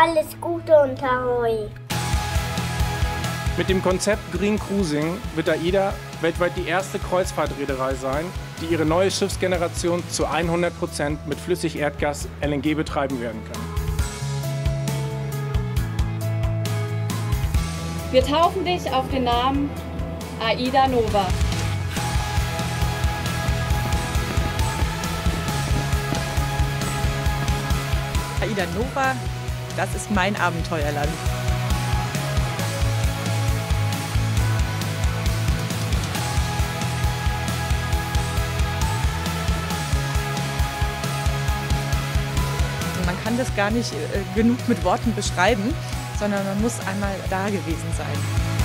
Alles Gute und Ahoi. Mit dem Konzept Green Cruising wird AIDA weltweit die erste Kreuzfahrtreederei sein, die ihre neue Schiffsgeneration zu 100 Prozent mit Flüssigerdgas LNG betreiben werden kann. Wir taufen dich auf den Namen AIDA Nova. AIDA Nova, das ist mein Abenteuerland. Man kann das gar nicht äh, genug mit Worten beschreiben, sondern man muss einmal da gewesen sein.